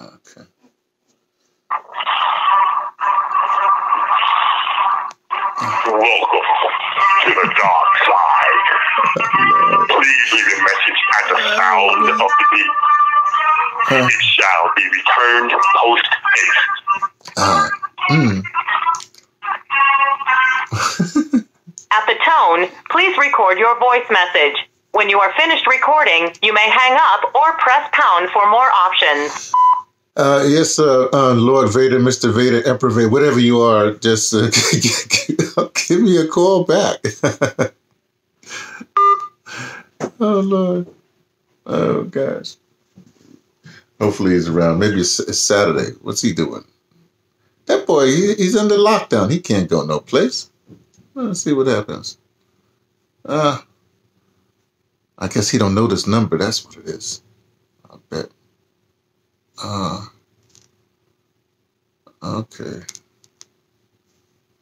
Okay. Welcome to the dark side. Please leave a message at the sound of the beep. Huh. It shall be returned post haste. Ah. Mm. At the tone, please record your voice message. When you are finished recording, you may hang up or press pound for more options. Uh, yes, uh, uh, Lord Vader, Mr. Vader, Emperor Vader, whatever you are, just uh, give me a call back. oh, Lord. Oh, gosh. Hopefully he's around. Maybe it's, it's Saturday. What's he doing? That boy, he, he's under lockdown. He can't go no place. Let's see what happens. Uh, I guess he don't know this number. That's what it is. I bet. Uh, okay.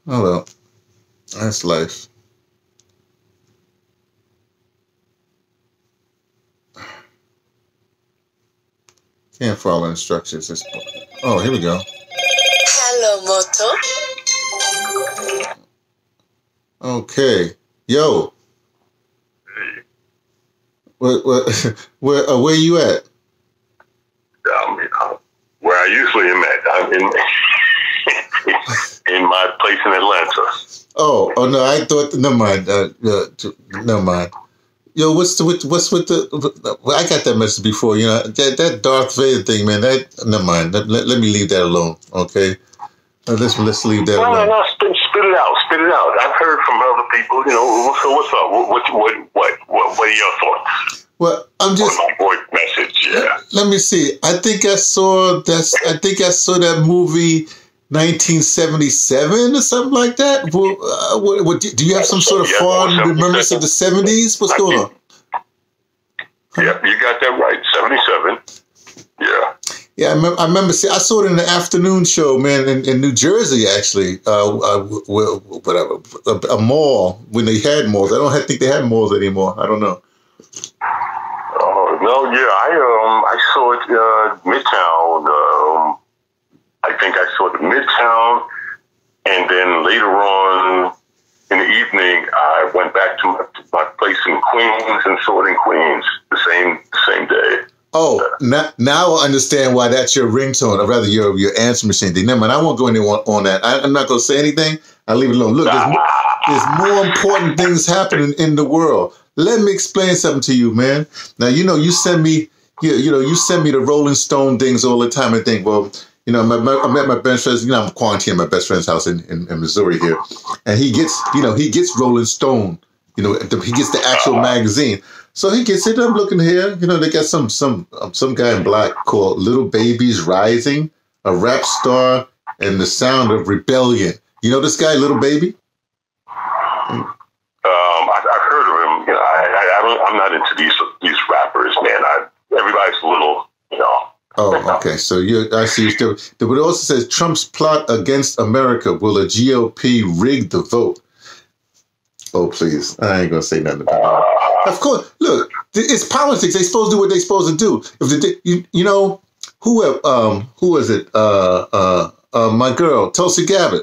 Oh well, that's life. Can't follow instructions. It's, oh, here we go. Hello, Moto. Okay, yo, Hey, where where where, uh, where you at? um, uh, where I usually am at, I'm in in my place in Atlanta. Oh, oh no, I thought. Never mind. Uh, uh, never mind. Yo, what's the with, what's with the? Well, I got that message before. You know that that Darth Vader thing, man. That never mind. Let, let, let me leave that alone. Okay. Uh, let's let's leave that No, no, alone. no, spit, spit it out, spit it out. I've heard from other people, you know. So what's up? What what what what, what, what are your thoughts Well, I'm just. my voice message? Yeah. Let me see. I think I saw that's. I think I saw that movie. 1977 or something like that. Well, uh, what, what, do you have some sort of Yeah, fond 77. remembrance of the 70s? What's going on? Yeah, you got that right. Seventy-seven. Yeah. Yeah, I remember. I remember. See, I saw it in the afternoon show, man, in, in New Jersey, actually. Uh, uh whatever, a, a mall when they had malls. I don't think they have malls anymore. I don't know. Oh no, yeah, I um I saw it uh Midtown. Um, I think I saw it Midtown, and then later on in the evening, I went back to my, my place in Queens and saw it in Queens the same same day. Oh, now, now I understand why that's your ringtone, or rather your your answer machine thing. Never mind. I won't go any on, on that. I, I'm not going to say anything. I'll leave it alone. Look, there's, there's more important things happening in the world. Let me explain something to you, man. Now you know you send me, you, you know you send me the Rolling Stone things all the time. I think, well, you know, my, my, I'm at my best friend's. You know, I'm quarantined at my best friend's house in, in, in Missouri here, and he gets, you know, he gets Rolling Stone. You know, the, he gets the actual magazine. So he gets it. I'm looking here. You know, they got some some um, some guy in black called Little Babies Rising, a rap star, and the sound of rebellion. You know this guy, Little Baby? Um, I, I've heard of him. You know, I, I, I don't. I'm not into these these rappers, man. I, everybody's a little, you know. Oh, okay. So you, I see you still. But it also says Trump's plot against America. Will the GOP rig the vote? Oh, please. I ain't gonna say nothing about that. Of course. Look, it's politics. They supposed to do what they supposed to do. If the, you, you know, who um who was it? Uh, uh, uh, my girl Tulsi Gabbard.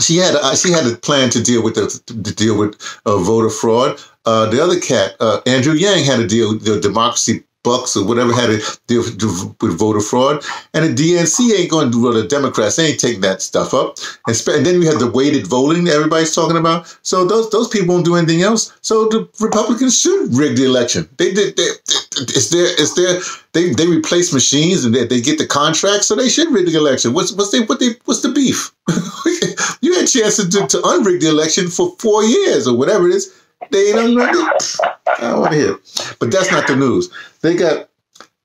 She had a, she had a plan to deal with the to deal with uh, voter fraud. Uh, the other cat, uh, Andrew Yang, had a deal with the democracy bucks or whatever had to deal with, voter fraud. And the DNC ain't going to do the Democrats. Ain't taking that stuff up. And, and then we have the weighted voting that everybody's talking about. So those those people won't do anything else. So the Republicans should rig the election. They did. It's their it's their they they replace machines and they, they get the contracts. So they should rig the election. What's what's they what they what's the beef? you had a chance to, to unrig the election for four years or whatever it is. They it. I don't want to hear it. But that's not the news. They got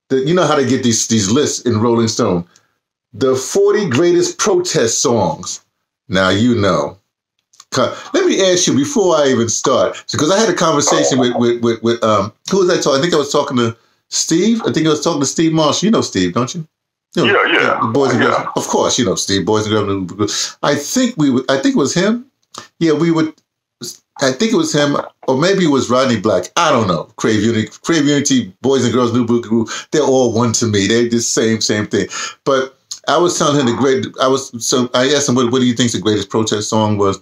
the you know how they get these these lists in Rolling Stone. The 40 greatest protest songs. Now you know. Let me ask you before I even start, because I had a conversation with with with, with um who was I talking? I think I was talking to Steve. I think I was talking to Steve Marsh. You know Steve, don't you? You know, Yeah, yeah. the Boys and Yeah. Girls. Of course, you know Steve. Boys and Girls. I think we. I think it was him. Yeah, we would. I think it was him, or maybe it was Rodney Black. I don't know. Crave Unity, Crave Unity, Boys and Girls New Book Group. They're all one to me. They're the same, same thing. But I was telling him the great. I was so I asked him, "What, what do you think the greatest protest song was?"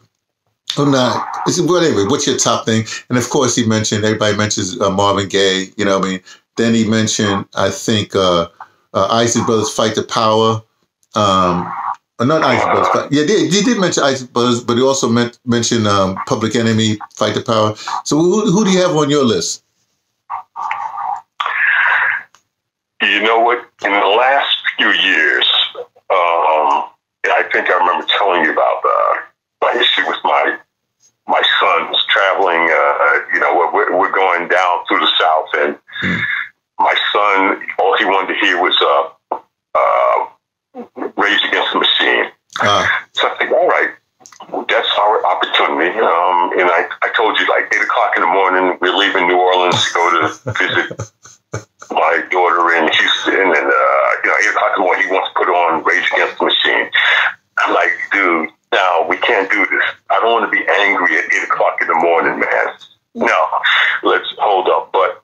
Oh, no. Whatever. What's your top thing? And of course, he mentioned everybody mentions uh, Marvin Gaye. You know, what I mean. Then he mentioned, I think, uh, uh, Isley Brothers Fight the Power. Um, uh, not Brothers. But yeah, he, he did mention Isley Brothers, but he also meant, mentioned um, Public Enemy Fight the Power. So who, who do you have on your list? You know what? In the last few years, um, I think I remember telling you about uh, my issue with my my sons traveling. Uh, you know, we're, we're going down through the south, and mm. my son, all he wanted to hear was uh, uh, "Rage Against the Machine." Uh. So I think, all right, that's our opportunity. Um, and I, I told you, like eight o'clock in the morning, we're leaving New Orleans to go to visit my daughter in Houston, and uh, you know, eight o'clock in the morning, he wants to put on Rage Against the Machine. I'm like, dude, no, we can't do this. I don't want to be angry at eight o'clock in the morning, man. No, let's hold up. But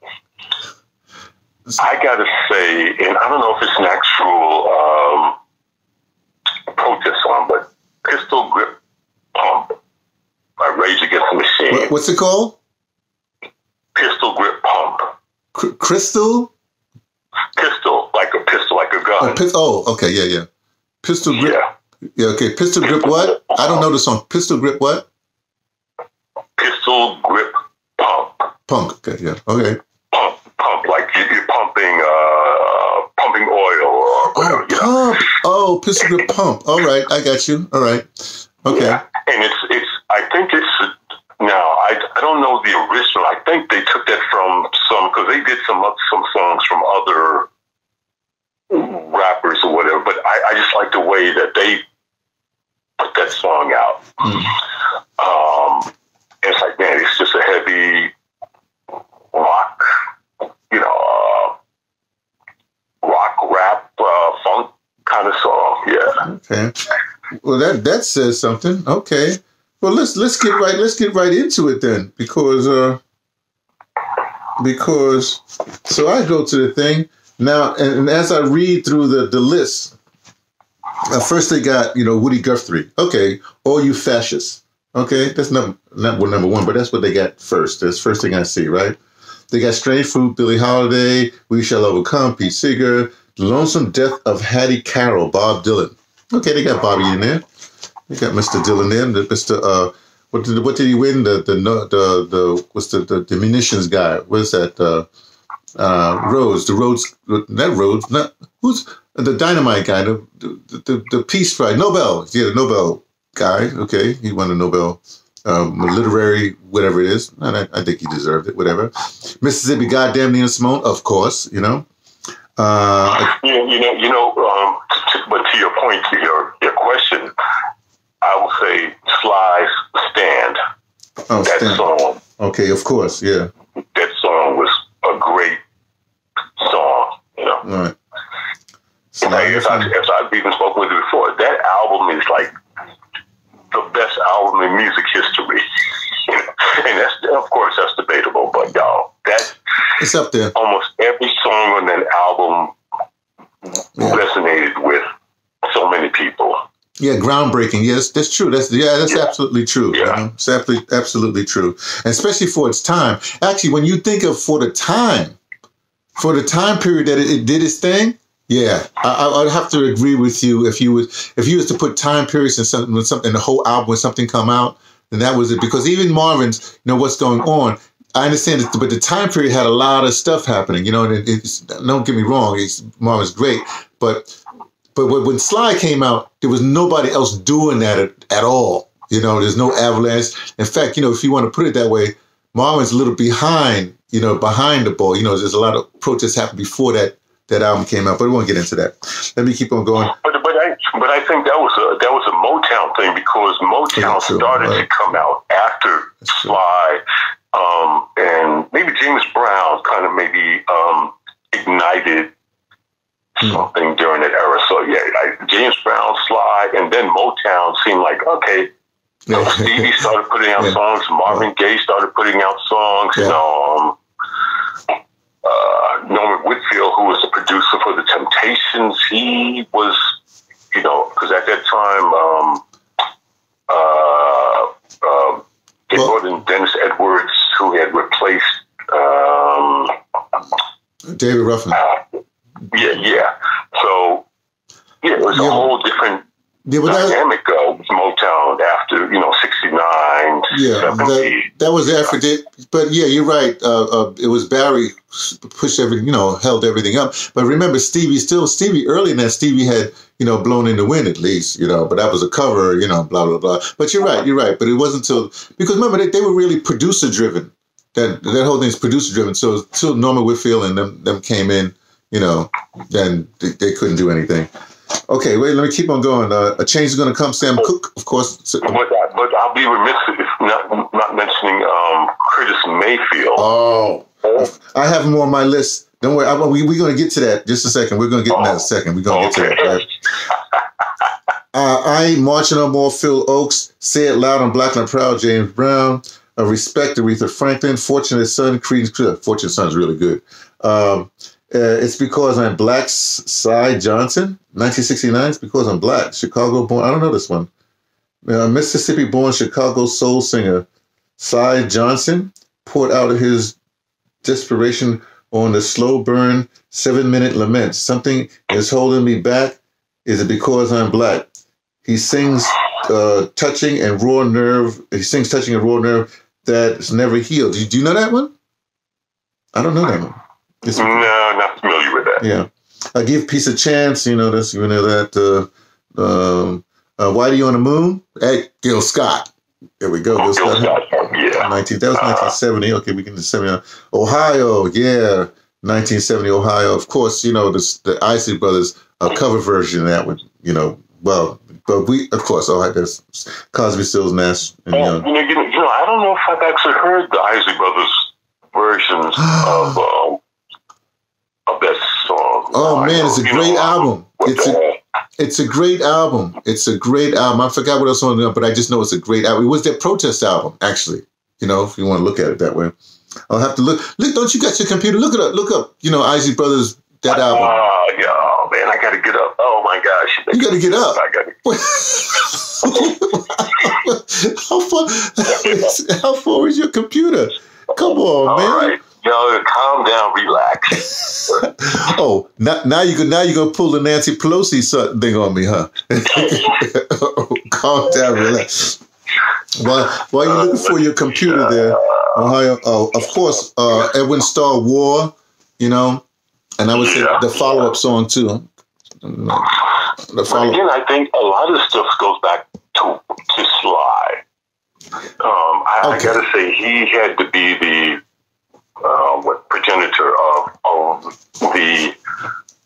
I got to say, and I don't know if it's an actual um, protest song, but Pistol Grip Pump by Rage Against the Machine. What's it called? Pistol Grip Pump. C- crystal? Pistol, like a pistol, like a gun. Oh, pis- oh okay, yeah, yeah. Pistol Grip. Yeah. Yeah, okay. Pistol grip what? I don't know the song. Pistol grip what? Pistol grip pump. Pump. Okay, yeah. Okay. Pump, pump, like you're pumping, uh, pumping oil or whatever. Oh, pump. Oh, pistol grip pump. All right, I got you. All right. Okay. Yeah. And it's it's. I think it's. I, don't know the original. I think they took that from some because they did some some songs from other rappers or whatever. But I, I just like the way that they put that song out. Mm. Um, it's like, man, it's just a heavy rock, you know, uh, rock, rap, uh, funk kind of song. Yeah. Okay. Well, that that says something. Okay. Well, let's let's get right let's get right into it then, because uh, because so I go to the thing now, and, and as I read through the the list, uh, first they got, you know, Woody Guthrie. Okay, all you fascists. Okay, that's not not what number one, but that's what they got first. That's first thing I see, right? They got Strange Fruit, Billie Holiday, We Shall Overcome, Pete Seeger, The Lonesome Death of Hattie Carroll, Bob Dylan. Okay, they got Bobby in there. They got Mr. Dylan there, Mr. Uh, what did what did he win? The the the the what's the the, munitions guy? What's that? Uh, uh, Rhodes, the Rhodes, not Rhodes, not who's the dynamite guy, the the, the, the Peace Prize, Nobel, yeah, the Nobel guy. Okay, he won the Nobel um, literary whatever it is, and I, I, think he deserved it. Whatever. Mississippi, goddamn Nina Simone, of course, you know. Uh, you, you know, you know, um, to, but to your point, to your I will say Sly's "Stand." Oh, that stand. song. Okay, of course, yeah. That song was a great song, you know. All right. So as, I, as I've even spoken with you before, that album is like the best album in music history. and that's of course that's debatable, but y'all, that it's up there. Almost every song on that album yeah. resonated with so many people. Yeah, groundbreaking. Yes, that's true. That's yeah, that's yeah. absolutely true. Yeah, you know? it's absolutely absolutely true, and especially for its time. Actually, when you think of for the time, for the time period that it, it did its thing, yeah, I, would have to agree with you. If you was if you was to put time periods in something, when something, the whole album, when something come out, then that was it. Because even Marvin's, you know, what's going on. I understand, it, but the time period had a lot of stuff happening. You know, and it, it's don't get me wrong, it's, Marvin's great, but but when Sly came out, there was nobody else doing that at, at all. You know, there's no avalanche. In fact, you know, if you want to put it that way, Marvin's a little behind. You know, behind the ball. You know, there's a lot of protests happened before that that album came out, but we won't get into that. Let me keep on going. But but I but I think that was a that was a Motown thing because Motown started right. to come out after That's Sly, um, and maybe James Brown kind of maybe um, ignited. Something during that era. So yeah, like James Brown, Sly, and then Motown seemed like okay, You know, Stevie started putting out Yeah. songs. Marvin Gaye started putting out songs. Yeah. You know, um, uh, Norman Whitfield, who was the producer for the Temptations, he was, you know, because at that time, um, uh, uh, they Well- brought in Dennis Edwards, who had replaced. Um, David Ruffin. Yeah, yeah. So, yeah, it was Yeah. a whole different Yeah, but that, dynamic uh, with Motown after, you know, 69, yeah, 70. that, that was after that. But yeah, you're right. Uh, uh, it was Barry pushed everything, you know, held everything up. But remember, Stevie still Stevie early in that Stevie had you know blown in the wind at least, you know. But that was a cover, you know, blah blah blah. But you're right, you're right. But it wasn't until because remember they, they were really producer driven. That that whole thing's producer driven. So until Norman Whitfield and them them came in, you know, then they, they couldn't do anything. Okay, wait, let me keep on going. Uh, a change is going to come. Sam Cooke, of course. But, I, but I'll be remiss if not, not mentioning um, Curtis Mayfield. Oh, I have more on my list. Don't worry. I, we, we're going to get to that just a second. We're going to get in that in a second. We're going to get to that. Right? Uh, I ain't marching no more. Phil Ochs. Say it loud. I'm black and proud. James Brown. Uh, respect Aretha Franklin. Fortunate Son. Creedence. Fortunate Son is really good. Um, uh, it's because I'm black. Syl Johnson. 1969. It's because I'm black. Chicago born. I don't know this one. Uh, Mississippi born Chicago soul singer Syl Johnson poured out of his desperation on the slow burn seven minute lament. Something is holding me back. Is it because I'm black? He sings uh, touching and raw nerve. He sings touching and raw nerve that's never healed. Do you, do you know that one? I don't know that one. It's- no, not familiar with that. yeah. I give peace a chance. You know, that's, you know, that, uh, um, uh, Whitey on the Moon? Hey, Gil Scott. There we go. Gil Scott. Scott, yeah. 19, that was 1970. Okay, we can just 70. Ohio, yeah. 1970 Ohio. Of course, you know, this, the Isley Brothers uh, cover version of that one, you know, well, but we, of course, Ohio, there's Crosby, Stills, Nash, and Oh, you, know, you, know, I don't know if I've actually heard the Isley Brothers versions of song. Oh, man, it's a great album. It's a. It's a great album. It's a great album. I forgot what else on there, but I just know it's a great album. It was their protest album, actually. You know, if you want to look at it that way. I'll have to look. Look, don't you got your computer? Look it up. Look up. You know, Isley Brothers that oh, album. Oh, yeah, oh, man, I got to get up. Oh my gosh, You gotta get up. I got to. how far? How far is your computer? Come on, All man. right, yo, calm down, relax. Oh, now, now you go. Now you gonna pull the Nancy Pelosi thing on me, huh? Calm down, relax. While while you're looking for your computer there, Ohio. Oh, of course, uh, Edwin Starr War. You know, and I would say Yeah. the follow up song too. The follow. again, I think a lot of stuff goes back to to Sly. Um, I, I gotta say, he had to be the uh, what progenitor of, of the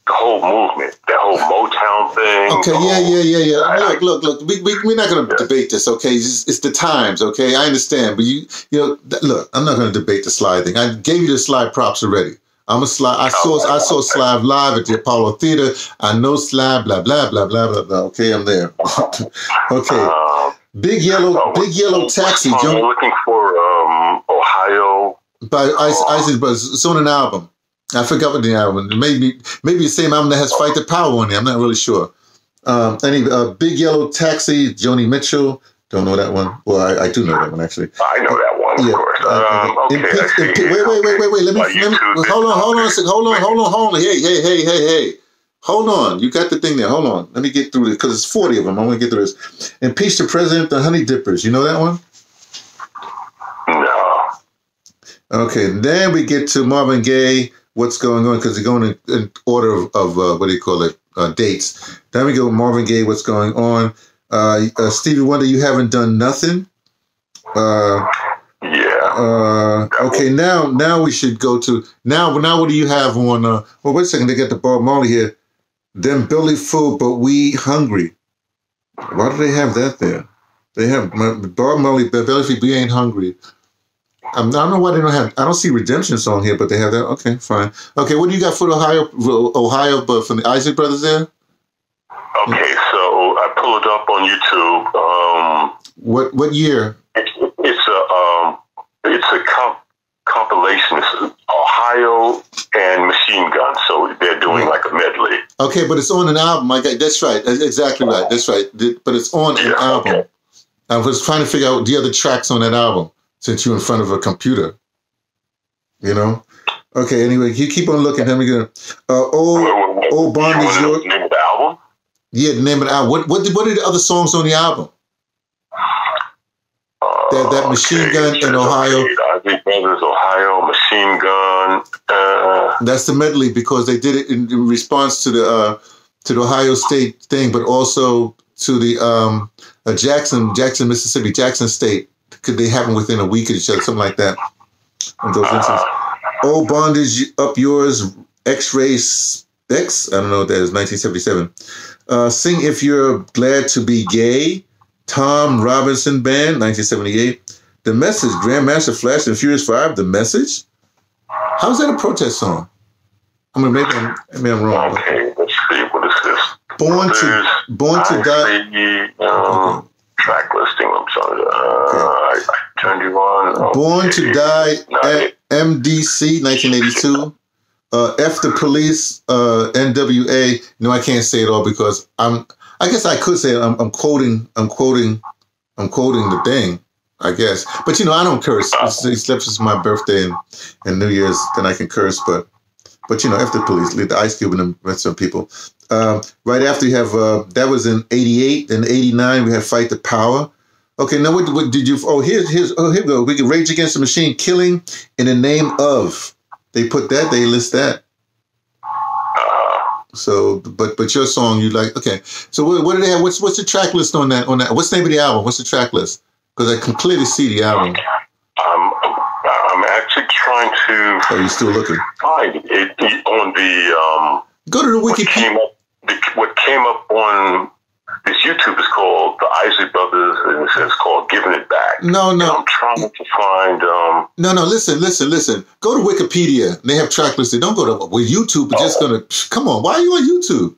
the whole movement, the whole Motown thing. Okay, yeah, whole- yeah, yeah, yeah. I- Look, look, look. We, we, we're not going to Yeah. debate this, okay? It's, it's the times, okay? I understand, but you, you know, th- look, I'm not going to debate the slide thing. I gave you the slide props already. I'm a slide. I saw, I saw Slav live at the Apollo Theater. I know Slav, blah blah blah blah blah blah. Okay, I'm there. okay, Um, Big Yellow, uh, Big Yellow Taxi, I'm looking for um, Ohio. By Ice, Isis Brothers. It's on an album. I forgot what the album. Maybe, maybe the same album that has "Fight the Power" on there. I'm not really sure. Um, any uh, Big Yellow Taxi, Joni Mitchell. Don't know that one. Well, I, I do know that one actually. I know that one, of Yeah. course. uh, Um, okay, I impe- wait, wait, wait, wait, wait. Let me, let me hold on, hold on, a second. hold on, hold on, hold on. Hey, hey, hey, hey, hey. Hold on. You got the thing there. Hold on. Let me get through this because it's 40 of them. I want to get through this. Impeach the president, the Honey Drippers. You know that one? No. Okay. Then we get to Marvin Gaye. What's going on? Because they're going in, in order of, of uh, what do you call it? Uh, dates. Then we go Marvin Gaye. What's going on? Uh, uh, Stevie Wonder, you haven't done nothing. Uh, Yeah. Uh, okay, now now we should go to now. Now what do you have on? Uh, well, wait a second. They got the Bob Marley here. Then Belly Full, but we hungry. Why do they have that there? They have Bob Marley, but Belly Full, we ain't hungry. I'm, I don't know why they don't have. I don't see Redemption song here, but they have that. Okay, fine. Okay, what do you got for Ohio? Ohio, but from the Isaac Brothers there. Okay, so I pulled it up on YouTube. Um, What what year? It's, it's a um, it's a comp, compilation. It's Ohio and Machine Gun, so they're doing Right. like a medley. Okay, but it's on an album. I got that's right. That's exactly right. That's right. But it's on an album. okay. I was trying to figure out the other tracks on that album since you're in front of a computer. You know. Okay. Anyway, you keep on looking. Let me get. Uh, what- Old Bond is your- the name of the album? yeah. The name of the album. What what did, what are the other songs on the album? That- that Machine Gun in Ohio. Brothers, Ohio, Machine Gun. Uh, That's the medley because they did it in, in response to the uh, to the Ohio State thing, but also to the um, uh, Jackson, Jackson, Mississippi, Jackson State. Could they happen within a week of each other, something like that? In those instances. Old bondage up yours, X-Ray Spex. I don't know what that is. 1977. Uh, sing if you're glad to be gay. Tom Robinson Band, 1978. The Message, Grandmaster Flash and Furious Five. The Message. How's that a protest song? I mean, maybe I'm, maybe I'm wrong. okay, let's see. What is this? Born to Born to Die. Um, track listing. I'm sorry. Uh, I, I turned you on. Born to Die. No, A- MDC, 1982. Uh, F the Police. Uh, NWA. No, I can't say it all because I'm. I guess I could say it. I'm, I'm quoting. I'm quoting. I'm quoting the thing. I guess, but you know, I don't curse. It's, it's just my birthday and, and New Year's, then I can curse. But but you know, after the police, leave the ice cube and with some people. Um, right after you have uh, that was in '88 and '89. We had Fight the Power. Okay, now what, what did you? Oh, here's here's oh here we go. We can Rage Against the Machine, killing in the name of. They put that. They list that. So, but but your song you like? Okay. So what, what do they have? What's what's the track list on that? On that? What's the name of the album? What's the track list? Because I can clearly see the album. I'm, I'm actually trying to Are you still looking? find it, on the um, Go to the what Wikipedia. came up. The, what came up on this YouTube is called the Isley Brothers, and it says called "Giving It Back." No, And no, I'm trying to find. Um, no, no. Listen, listen, listen. Go to Wikipedia. They have track listed. Don't go to well, YouTube. But just gonna come on. Why are you on YouTube?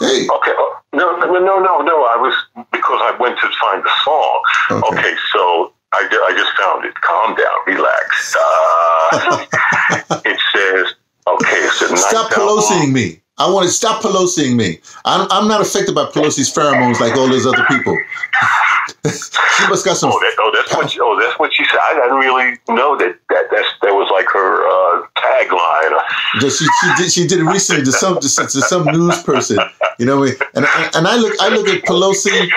Hey. okay, oh, no, no, no, no, no. I was because I went to find the song. Okay. Okay, so I, ju- I just found it. Calm down, relax. Uh, it says, okay, it's the Stop. Pelosiing me. I want to stop Pelosiing me. I'm, I'm not affected by Pelosi's pheromones like all those other people. she must got some. Oh, that, oh, that's what. She, oh, that's what she said. I didn't really know that. That that's that was like her uh, tagline. Just she, she did she did it recently to some to, some- to some news person. You know what I mean? And and I look I look at Pelosi.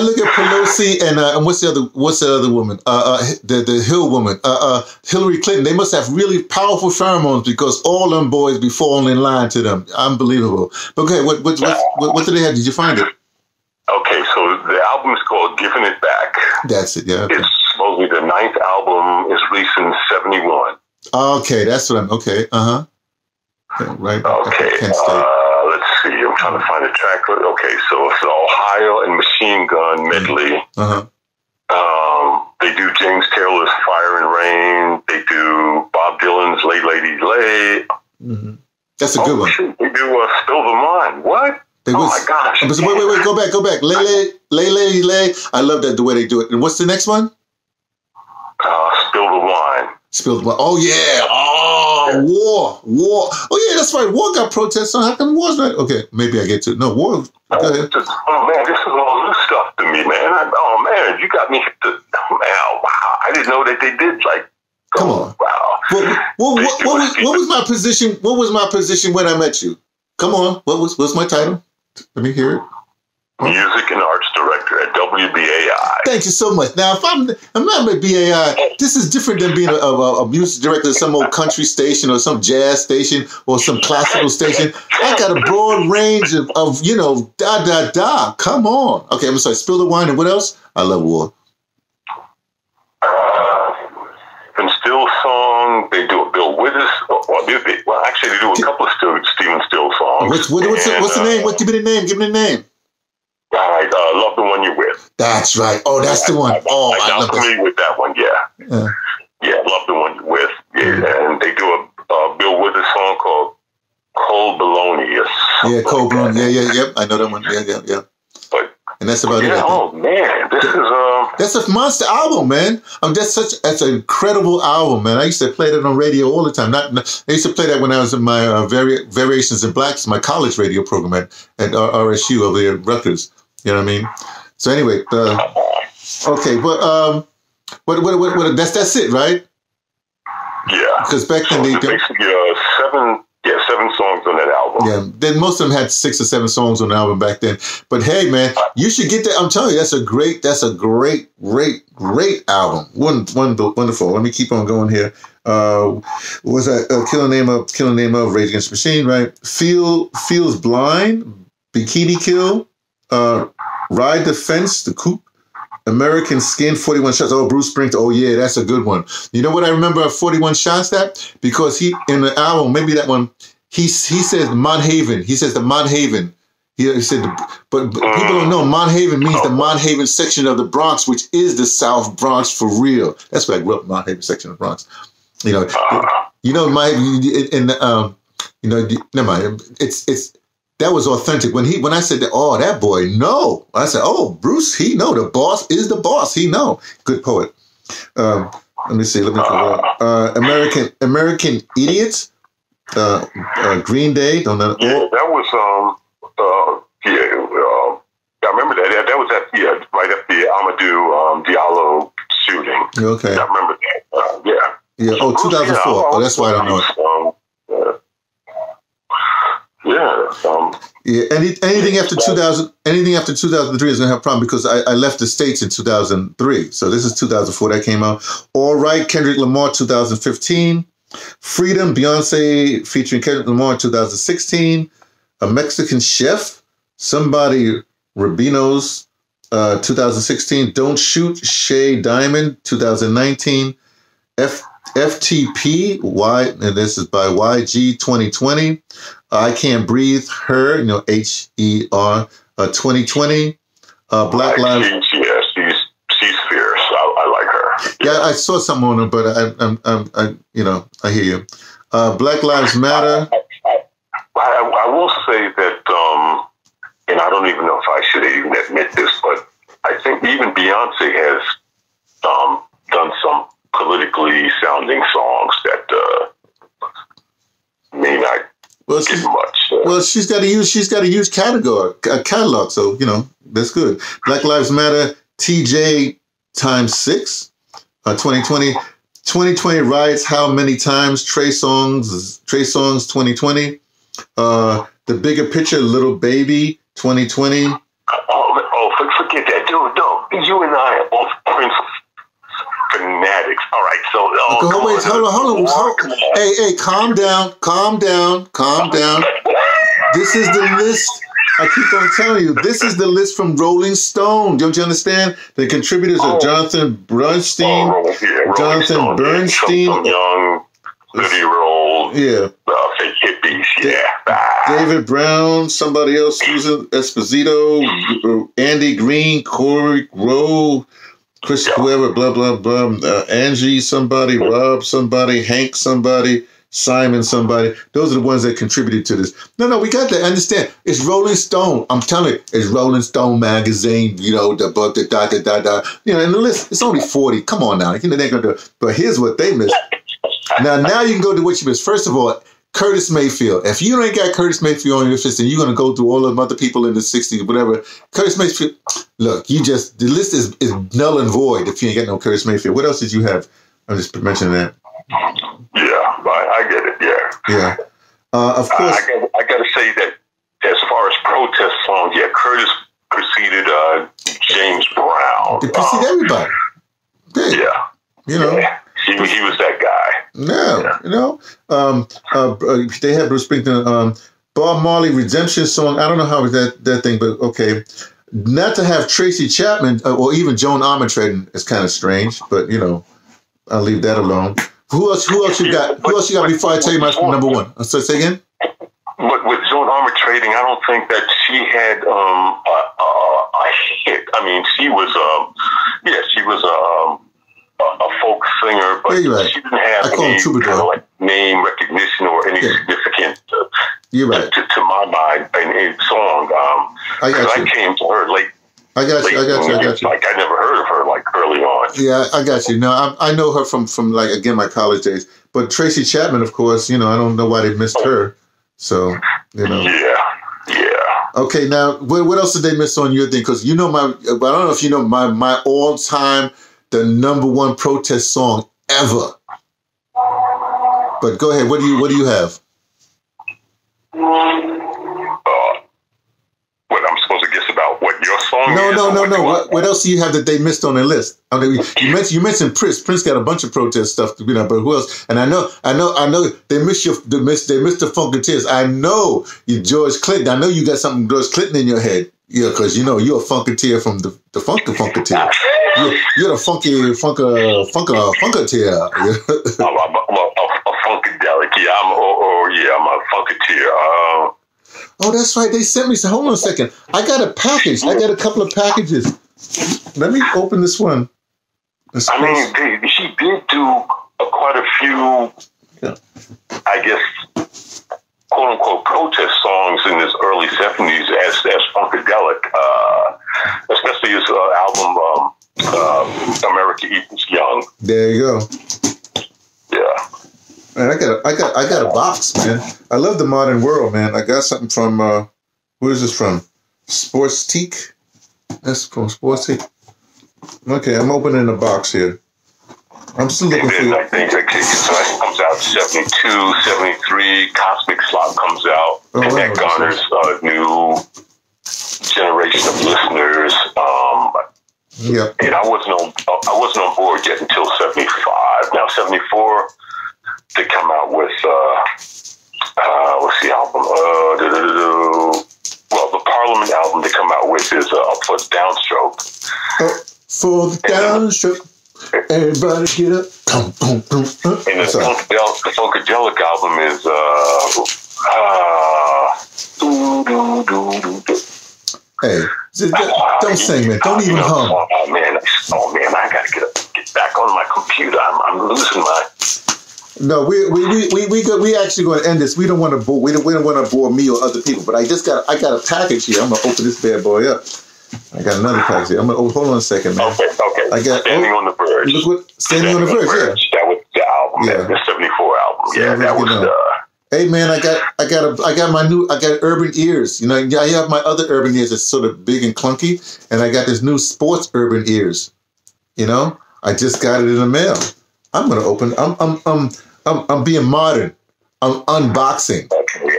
I look at Pelosi and uh, and what's the other what's the other woman? Uh, uh the the Hill woman, uh, uh Hillary Clinton. They must have really powerful pheromones because all them boys be falling in line to them. Unbelievable. But okay, what what what what, what did they have? Did you find it? okay, so the album is called "Giving It Back." That's it. Yeah. Okay. It's supposedly the ninth album. is released in '71. Okay, that's what I'm. Okay. Uh huh. Right. Okay, Kent State. uh, let's see. I'm trying to find a track. Okay, so it's Ohio and Machine Gun medley. Uh huh. Um, they do James Taylor's Fire and Rain. They do Bob Dylan's Late Lady Lay. hmm That's a good one. shoot, they do uh, Spill the Wine. What? They oh was- my gosh. But wait, wait, wait, go back, go back. Lay, lay, lay, lay, lay. I love that the way they do it. And what's the next one? Uh, Spill. Spilled blood. Oh yeah. Oh, war, war. Oh yeah, that's right. War got protests. So how come war's not? Okay, maybe I get to no war. Go Oh, oh, man, this is all new stuff to me, man. I, oh man, you got me. hit The, oh, man, wow, I didn't know that they did like. Come oh, on. Wow. What, what, what, what was what was my position? What was my position when I met you? Come on. What was what's my title? Let me hear it. Music and Arts Director at WBAI. Thank you so much. Now, if I'm I'm not at BAI, this is different than being a, a, a music director of some old country station or some jazz station or some classical station. I got a broad range of, of you know da da da. Come on. Okay, I'm sorry. Spill the wine and what else? I love war. And Still song, they do a Bill Withers. Well, they, they, well actually, they do a couple of Still, Stephen Still songs. What's what, what's the, what's the uh, name? What give me the name? Give me the name. Right, uh, love the one you're with. That's right. Oh, that's the one. Oh, I I'm love this. familiar with that one. Yeah, Uh, yeah, love the one you're with. Yeah, Mm-hmm. and they do a uh, Bill Withers song called "Cold Bologna." yeah, Cold like that. Yeah, yeah, yep. I know that one. Yeah, yeah, yeah. But and that's about Yeah. it. Oh man, this is um. That's a monster album, man. Um, that's such that's an incredible album, man. I used to play that on radio all the time. Not, not- I used to play that when I was in my uh, vari- Variations in Blacks, my college radio program at, at RSU over there at Rutgers. You know what I mean? So anyway, uh, okay, but um, what, what what what that's that's it, right? Yeah. Because back then they basically uh, seven. Yeah, seven songs on that album. Yeah, then most of them had six or seven songs on the album back then. But hey, man, you should get that. I'm telling you, that's a great, that's a great, great, great album. One, one, wonderful. Let me keep on going here. Uh, was that uh, killing name of killing name of Rage Against the Machine? Right? Feel feels blind. Bikini Kill. Uh, Ride the Fence. The Coup. American Skin, 41 shots. Oh, Bruce Springsteen. Oh, yeah, that's a good one. You know what I remember 41 shots that? Because he, in the album, maybe that one, he, he says Mott Haven. He says the Mott Haven. He, said, but, but people don't know Mott Haven means the Mott Haven section of the Bronx, which is the South Bronx for real. That's where I grew up, Mott Haven section of the Bronx. You know, you know, my, in, um, you know, never mind. It's, it's, that was authentic. When he when I said that, oh that boy, no. I said, oh Bruce, he know the boss is the boss. He know. Good poet. Um, let me see. Let me. Uh, American American Idiots. Uh, uh, Green Day. Don't know. Yeah, that was um uh yeah uh, I remember that that, that was at yeah right after the Amadou um, Diallo shooting. Okay. I remember that. Uh, yeah. Yeah. Oh, 2004. Oh, that's why I don't know it. Um, yeah. yeah. Um, Yeah. Any, anything after 2000, anything after 2003 is gonna have a problem because I, I left the states in 2003. So this is 2004 that came out. All right, Kendrick Lamar 2015. Freedom, Beyonce featuring Kendrick Lamar 2016. A Mexican Chef, somebody Rubino's uh, 2016. Don't Shoot, Shay Diamond 2019. F, FTP, Y, and this is by YG 2020. I Can't Breathe, Her, you know, H E R, uh, 2020. Uh, Black Lives. She, yeah, she's she's fierce. I, I like her. Yeah, I saw some on her, but I, I'm, I'm, I, you know, I hear you. Uh, Black Lives Matter. I, I, I will say that, um, and I don't even know if I should even admit this, but I think even Beyonce has um, done some politically sounding songs that uh, may not Well, she's, much. Uh, well, she's got a huge, she's got a huge category, a catalog. So you know, that's good. Black Lives Matter. TJ times six. Uh, 2020. 2020 riots. How many times? Trey Songz. Trey Songz. 2020. Uh, the bigger picture. Little baby. 2020. oh, oh, for- forget that, dude. No, you and I are both Prince All right, so oh, Okay, hold, wait, hold on, hold on. Hold, on. hey, hey, calm down, calm down, calm down. This is the list. I keep on telling you, this is the list from Rolling Stone. Don't you understand? The contributors are Oh. Jonathan Bernstein. Oh, yeah, Jonathan Stone, Bernstein. Some young, thirty-year-old Yeah, uh, fake hippies. Yeah. Ah. David Browne, somebody else, Susan Esposito, Andy Greene, Kory Grow, Chris, whoever, blah, blah, blah, uh, Angie, somebody, Rob, somebody, Hank, somebody, Simon, somebody. Those are the ones that contributed to this. No, no, we got to understand. It's Rolling Stone. I'm telling you, it's Rolling Stone magazine, you know, the book, the da, da, da, da. You know, and the list, it's only 40. Come on now. You know, they're going to do But here's what they missed. Now, now you can go to what you missed. First of all, Curtis Mayfield. If you ain't got Curtis Mayfield on your list and you're gonna go through all the other people in the 60s, whatever, Curtis Mayfield, look, you just the list is, is null and void if you ain't got no Curtis Mayfield. What else did you have? I'm just mentioning that. Yeah, I, I get it. Yeah. Yeah. Uh, of I, course. I got, I got to say that as far as protest songs, yeah, Curtis preceded uh, James Brown. They precede Um, everybody. Yeah. yeah, You know. yeah. He, he was that guy. No, Yeah. you know, um, uh, uh, they had Bruce Springsteen, um, Bob Marley redemption song. I don't know how that that thing, but okay. Not to have Tracy Chapman uh, or even Joan Armatrading is kind of strange, but you know, I'll leave that alone. Who else? Who else you got? Who else you got before I tell you my number one? Uh, So say again. But with Joan Armatrading, I don't think that she had um, a, a, a hit. I mean, she was, um, yeah, she was um, a, folk singer, but Yeah, right. she didn't have I any kind of like name recognition or any Yeah. significant, uh, You're right. to, to my mind, in song. Um, I got because I, came to her late I got you. I got you. I got you. Like I never heard of her like early on. Yeah, I got you. No, I, I know her from from like again my college days. But Tracy Chapman, of course, you know I don't know why they missed her. So you know. Yeah, yeah. Okay, now what, what else did they miss on your thing? Because you know my, but I don't know if you know my my all time the number one protest song ever. But go ahead. What do you what do you have? Uh, what I'm supposed to guess about what your song No, is? no, no, no. What, what else do you have that they missed on their list? I mean, you mentioned you mentioned Prince. Prince got a bunch of protest stuff, you know. But who else? And I know, I know, I know they miss your, they miss, they miss the Funketeers. I know you, George Clinton. I know you got something George Clinton in your head. Yeah, because you know you're a Funketeer from the the Funky Funketeer. You're, you're the funky funka funka funketeer. I'm, I'm, I'm a, a, a funkadelic. Yeah, I'm. Or, or yeah, I'm a funketeer. Uh, oh, that's right. They sent me. So hold on a second. I got a package. I got a couple of packages. Let me open this one. This I mean, they, she did do uh, quite a few. Yeah. I guess quote unquote protest songs in his early seventies as as funkadelic, uh, especially his uh, album um, uh, "America Young." there you go. Yeah, Man, I got a, I got I got a box, man. I love the modern world, man. I got something from uh where is this from? Sports Teak? That's from Sports Teak. Okay, I'm opening the box here. I'm still looking for then you. I think like, it comes out 72, 73, Cosmic Slop comes out, Oh, and wow. that garners a new generation of listeners. Um, Yep. and I wasn't on I wasn't on board yet until seventy five. Now seventy four, they come out with uh, uh, what's the album? Uh, well, the Parliament album they come out with is uh, Up for Downstroke. Oh, for the downstroke. Everybody get up. Boom, boom, boom. Uh, And the, sorry. Funkadelic, the Funkadelic album is uh, uh. Hey, just- don't sing, man. Don't even hum. Oh man, oh man, I gotta get get back on my computer. I'm, I'm losing my. No, we we we we we, go, we actually going to end this. We don't want to bore. We don't, we don't want to bore me or other people. But I just got I got a package here. I'm gonna open this bad boy up. I got another package here. I'm gonna oh, hold on a second, man. Okay, okay. I got- Standing oh, on the Verge. Look what standing on the verge. Yeah. That was the album. Yeah. The '74 album. Yeah, that was. on. Uh, Hey man, I got I got a I got my new I got Urbanears. You know, I have my other Urbanears that's sort of big and clunky, and I got this new sports Urbanears. You know, I just got it in the mail. I'm gonna open. I'm I'm I'm I'm, I'm being modern. I'm unboxing. okay.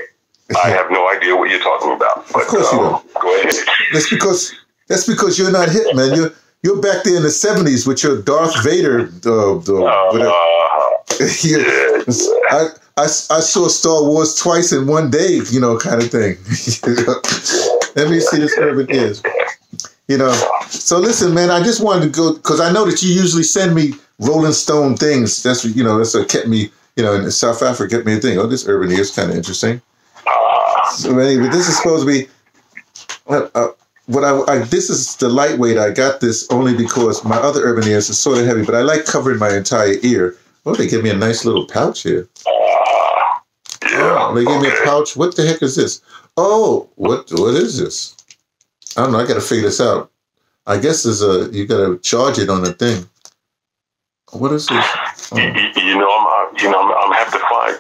I have no idea what you're talking about. But, course you um, Go ahead. That's because that's because you're not hip, man. You're you're back there in the '70s with your Darth Vader. Uh, the, whatever. Uh, Yeah. I, I, I saw Star Wars twice in one day, you know, kind of thing. Let me see this urban is. You know, so listen, man. I just wanted to go because I know that you usually send me Rolling Stone things. That's what you know. That's what kept me, you know, in South Africa kept me a thing. Oh, this urban is kind of interesting. So anyway, this is supposed to be. Uh, what I, I this is the lightweight. I got this only because my other Urbanears are sort of heavy, but I like covering my entire ear. Oh, they give me a nice little pouch here. Oh, they gave me a pouch. What the heck is this? Oh, what what is this? I don't know. I got to figure this out. I guess there's a you got to charge it on the thing. What is this? You, Oh, you- you know, I'm, you know, I'm, I'm have to find.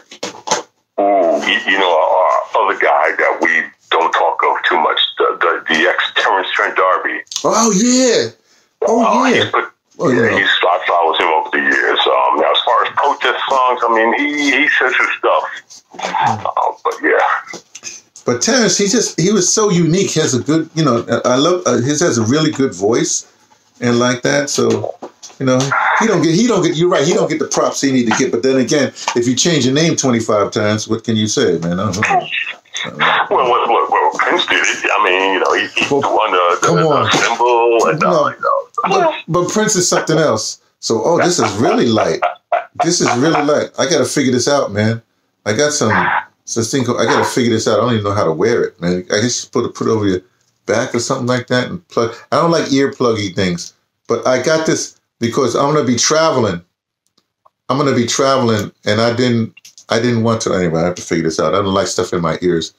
Ooh, you, you know, our other guy that we don't talk of too much, the the, the ex Terence Trent D'Arby. oh yeah. Oh Uh, yeah. he's put, Oh yeah, yeah. he's I follows him over the years. Um, now, as far as protest songs, I mean, he he says his stuff. But Terence, he just he was so unique. He has a good, you know, I love uh, his has a really good voice, and like that. So, you know, he don't get he don't get. You're right. He don't get the props he need to get. But then again, if you change your name 25 times, what can you say, man? I don't know. I don't know. well, what, what, what Prince did, it, I mean, you know, he, he Well, won the, the, come the on. symbol and No. But, but Prince is something else. So, oh, this is really light. This is really light. I got to figure this out, man. I got some this thing. I got to figure this out. I don't even know how to wear it, man. I guess you put it put it over your back or something like that and plug. I don't like earpluggy things, but I got this because I'm gonna be traveling. I'm gonna be traveling, and I didn't. I didn't want to anyway. I have to figure this out. I don't like stuff in my ears.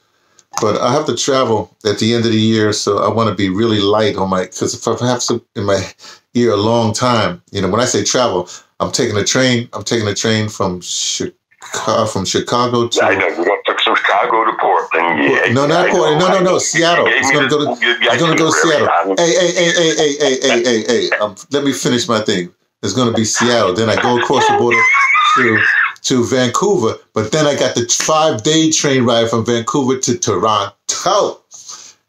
but I have to travel at the end of the year, so I want to be really light on my because if I have some in my ear a long time, you know, when I say travel, I'm taking a train. I'm taking a train from Chicago, from Chicago to. I know you're going to Chicago to Portland. Yeah, no, not Portland. No, no, no. Seattle. You It's gonna go to. you- It's gonna go to. Seattle. Hey, hey, hey, hey, hey, hey, hey, hey, hey. Um, let me finish my thing. It's gonna be Seattle. Then I go across the border to to Vancouver. But then I got the five day train ride from Vancouver to Toronto.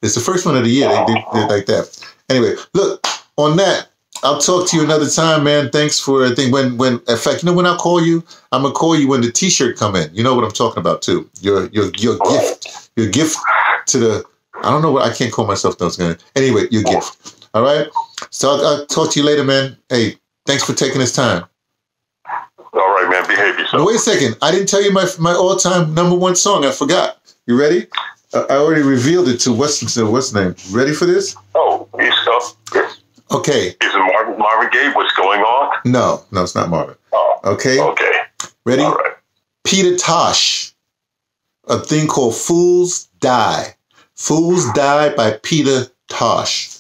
It's the first one of the year. They did like that. Anyway, look on that. I'll talk to you another time, man. Thanks for I think when when in fact, you know when I'll call you? I'm gonna call you when the t-shirt come in. You know what I'm talking about too. Your your your gift. Your gift to the I don't know what I can't call myself those gonna anyway, your gift. All right. So I'll, I'll talk to you later, man. Hey, thanks for taking this time. All right, man. Behave yourself. wait a second. I didn't tell you my my all time number one song. I forgot. You ready? I I already revealed it to what's what's name. Ready for this? Oh, it's up. Okay. Is it Marvin, Marvin Gaye? What's going on? No, no, it's not Marvin. Oh, Okay. okay. Ready? All right. Peter Tosh. A thing called Fools Die. Fools Die by Peter Tosh.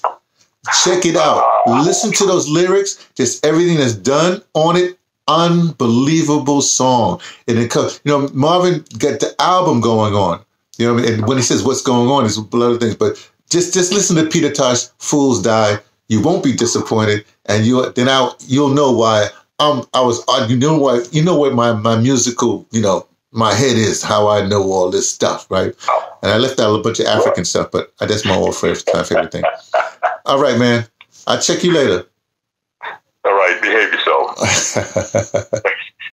Check it out. Listen to those lyrics. Just everything that's done on it. Unbelievable song. And it comes, you know, Marvin got the album going on. You know, what I mean? and when he says what's going on, is a lot of things. But just just listen to Peter Tosh. Fools Die. You won't be disappointed, and you then I you'll know why. Um, I was you know what you know what my my musical you know my head is how I know all this stuff right, and I left out a bunch of African stuff, but that's my old favorite my favorite thing. All right, man. I'll check you later. All right. Behave yourself.